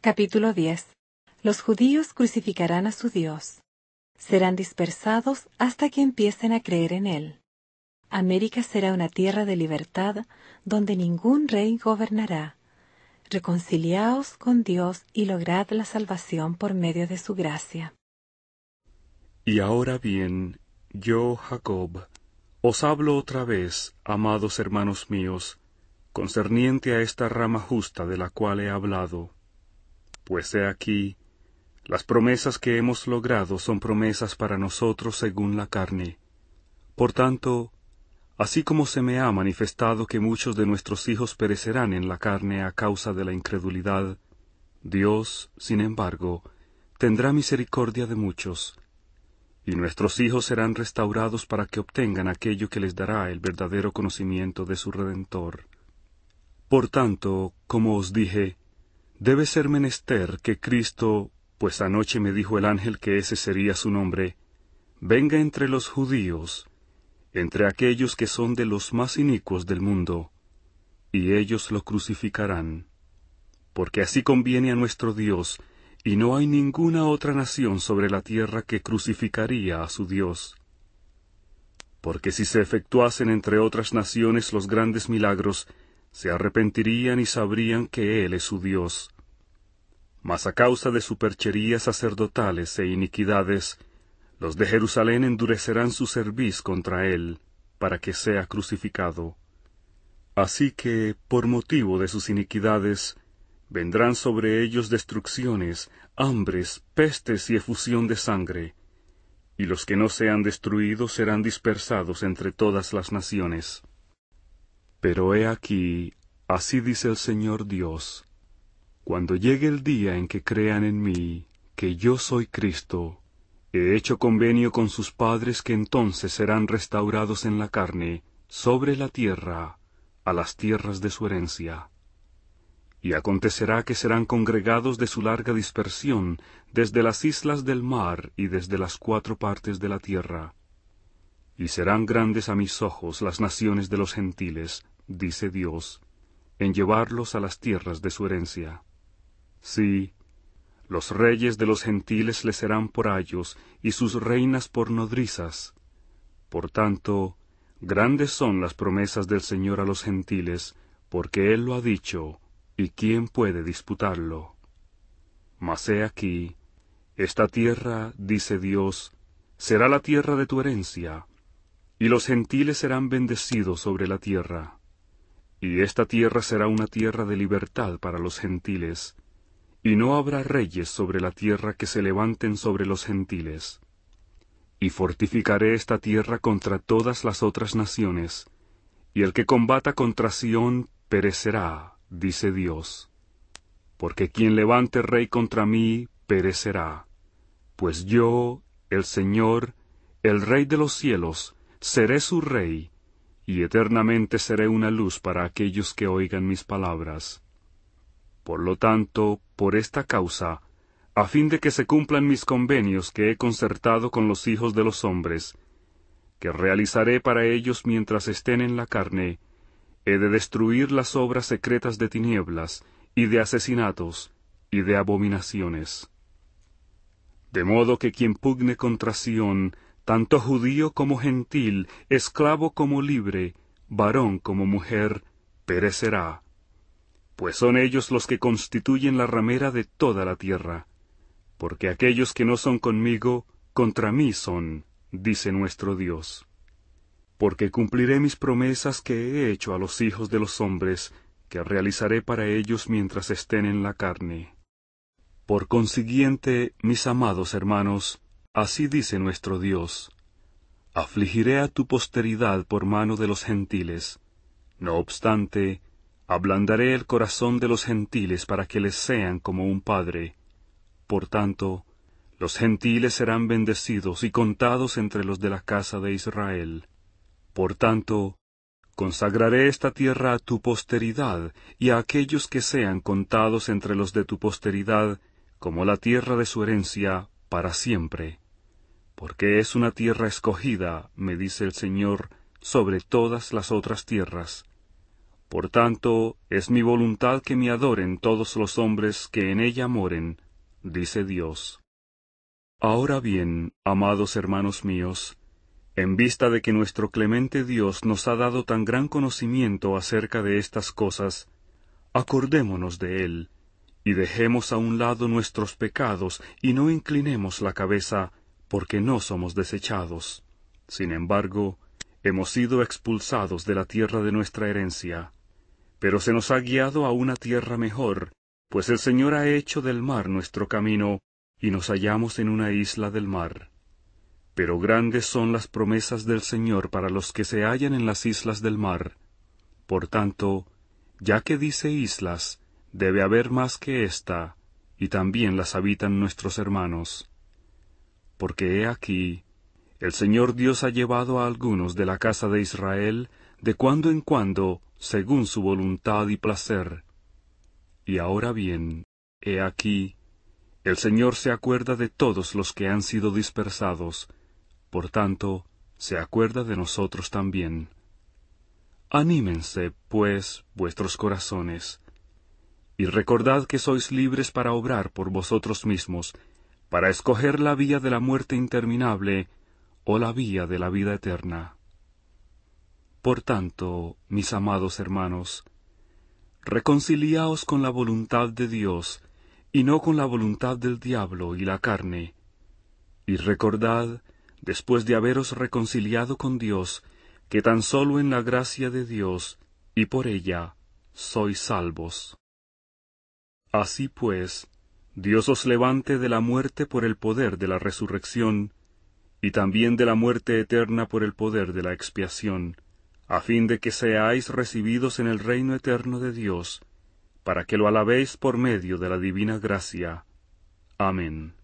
Capítulo 10 Los judíos crucificarán a su Dios. Serán dispersados hasta que empiecen a creer en Él. América será una tierra de libertad donde ningún rey gobernará. Reconciliaos con Dios y lograd la salvación por medio de su gracia. Y ahora bien, yo, Jacob, os hablo otra vez, amados hermanos míos, concerniente a esta rama justa de la cual he hablado pues he aquí, las promesas que hemos logrado son promesas para nosotros según la carne. Por tanto, así como se me ha manifestado que muchos de nuestros hijos perecerán en la carne a causa de la incredulidad, Dios, sin embargo, tendrá misericordia de muchos, y nuestros hijos serán restaurados para que obtengan aquello que les dará el verdadero conocimiento de su Redentor. Por tanto, como os dije, Debe ser menester que Cristo, pues anoche me dijo el ángel que ese sería su nombre, venga entre los judíos, entre aquellos que son de los más inicuos del mundo, y ellos lo crucificarán. Porque así conviene a nuestro Dios, y no hay ninguna otra nación sobre la tierra que crucificaría a su Dios. Porque si se efectuasen entre otras naciones los grandes milagros, se arrepentirían y sabrían que Él es su Dios. Mas a causa de supercherías sacerdotales e iniquidades, los de Jerusalén endurecerán su cerviz contra Él, para que sea crucificado. Así que, por motivo de sus iniquidades, vendrán sobre ellos destrucciones, hambres, pestes y efusión de sangre, y los que no sean destruidos serán dispersados entre todas las naciones. Pero he aquí, así dice el Señor Dios, cuando llegue el día en que crean en mí, que yo soy Cristo, he hecho convenio con sus padres que entonces serán restaurados en la carne, sobre la tierra, a las tierras de su herencia. Y acontecerá que serán congregados de su larga dispersión desde las islas del mar y desde las cuatro partes de la tierra, y serán grandes a mis ojos las naciones de los gentiles, dice Dios, en llevarlos a las tierras de su herencia. Sí, los reyes de los gentiles le serán por ayos, y sus reinas por nodrizas. Por tanto, grandes son las promesas del Señor a los gentiles, porque Él lo ha dicho, y quién puede disputarlo. Mas he aquí, esta tierra, dice Dios, será la tierra de tu herencia, y los gentiles serán bendecidos sobre la tierra. Y esta tierra será una tierra de libertad para los gentiles, y no habrá reyes sobre la tierra que se levanten sobre los gentiles. Y fortificaré esta tierra contra todas las otras naciones, y el que combata contra Sión perecerá, dice Dios. Porque quien levante rey contra mí perecerá, pues yo, el Señor, el Rey de los cielos, seré su rey, y eternamente seré una luz para aquellos que oigan mis palabras. Por lo tanto, por esta causa, a fin de que se cumplan mis convenios que he concertado con los hijos de los hombres, que realizaré para ellos mientras estén en la carne, he de destruir las obras secretas de tinieblas, y de asesinatos, y de abominaciones. De modo que quien pugne contra Sión tanto judío como gentil, esclavo como libre, varón como mujer, perecerá, pues son ellos los que constituyen la ramera de toda la tierra, porque aquellos que no son conmigo, contra mí son, dice nuestro Dios. Porque cumpliré mis promesas que he hecho a los hijos de los hombres, que realizaré para ellos mientras estén en la carne. Por consiguiente, mis amados hermanos, Así dice nuestro Dios, afligiré a tu posteridad por mano de los gentiles. No obstante, ablandaré el corazón de los gentiles para que les sean como un padre. Por tanto, los gentiles serán bendecidos y contados entre los de la casa de Israel. Por tanto, consagraré esta tierra a tu posteridad y a aquellos que sean contados entre los de tu posteridad, como la tierra de su herencia, para siempre porque es una tierra escogida, me dice el Señor, sobre todas las otras tierras. Por tanto, es mi voluntad que me adoren todos los hombres que en ella moren, dice Dios. Ahora bien, amados hermanos míos, en vista de que nuestro clemente Dios nos ha dado tan gran conocimiento acerca de estas cosas, acordémonos de Él, y dejemos a un lado nuestros pecados, y no inclinemos la cabeza, porque no somos desechados. Sin embargo, hemos sido expulsados de la tierra de nuestra herencia, pero se nos ha guiado a una tierra mejor, pues el Señor ha hecho del mar nuestro camino, y nos hallamos en una isla del mar. Pero grandes son las promesas del Señor para los que se hallan en las islas del mar. Por tanto, ya que dice islas, debe haber más que ésta, y también las habitan nuestros hermanos. Porque he aquí, el Señor Dios ha llevado a algunos de la casa de Israel de cuando en cuando, según su voluntad y placer. Y ahora bien, he aquí, el Señor se acuerda de todos los que han sido dispersados, por tanto, se acuerda de nosotros también. Anímense, pues, vuestros corazones, y recordad que sois libres para obrar por vosotros mismos, para escoger la vía de la muerte interminable o la vía de la vida eterna. Por tanto, mis amados hermanos, reconciliaos con la voluntad de Dios, y no con la voluntad del diablo y la carne, y recordad después de haberos reconciliado con Dios, que tan solo en la gracia de Dios, y por ella, sois salvos. Así pues, Dios os levante de la muerte por el poder de la resurrección, y también de la muerte eterna por el poder de la expiación, a fin de que seáis recibidos en el reino eterno de Dios, para que lo alabéis por medio de la divina gracia. Amén.